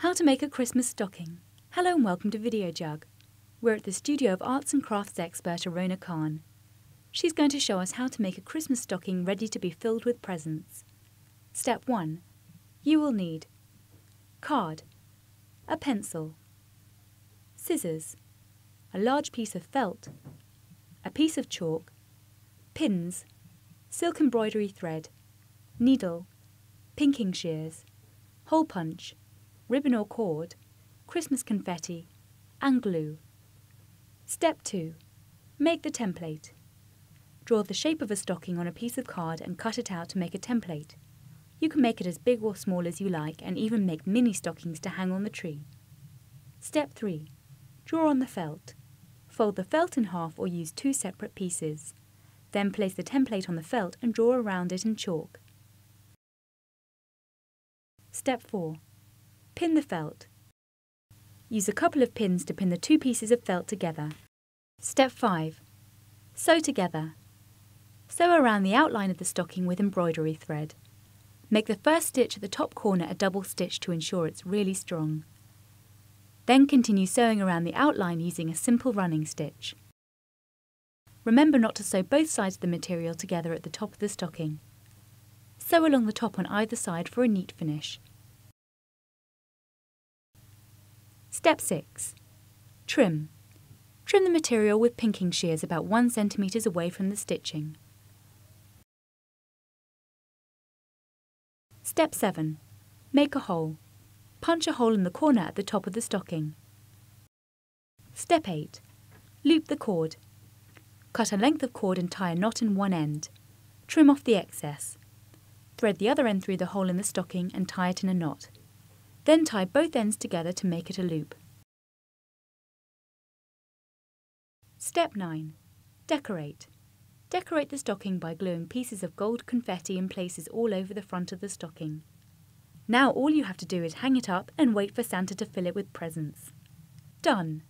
How to make a Christmas stocking. Hello and welcome to VideoJug. We're at the studio of arts and crafts expert Arona Khan. She's going to show us how to make a Christmas stocking ready to be filled with presents. Step 1. You will need card, a pencil, scissors, a large piece of felt, a piece of chalk, pins, silk embroidery thread, needle, pinking shears, hole punch, ribbon or cord, Christmas confetti, and glue. Step 2. Make the template. Draw the shape of a stocking on a piece of card and cut it out to make a template. You can make it as big or small as you like and even make mini stockings to hang on the tree. Step 3. Draw on the felt. Fold the felt in half or use two separate pieces. Then place the template on the felt and draw around it in chalk. Step 4. Pin the felt. Use a couple of pins to pin the two pieces of felt together. Step 5. Sew together. Sew around the outline of the stocking with embroidery thread. Make the first stitch at the top corner a double stitch to ensure it's really strong. Then continue sewing around the outline using a simple running stitch. Remember not to sew both sides of the material together at the top of the stocking. Sew along the top on either side for a neat finish. Step 6. Trim. Trim the material with pinking shears about 1 cm away from the stitching. Step 7. Make a hole. Punch a hole in the corner at the top of the stocking. Step 8. Loop the cord. Cut a length of cord and tie a knot in one end. Trim off the excess. Thread the other end through the hole in the stocking and tie it in a knot. Then tie both ends together to make it a loop. Step 9. Decorate. Decorate the stocking by gluing pieces of gold confetti in places all over the front of the stocking. Now all you have to do is hang it up and wait for Santa to fill it with presents. Done!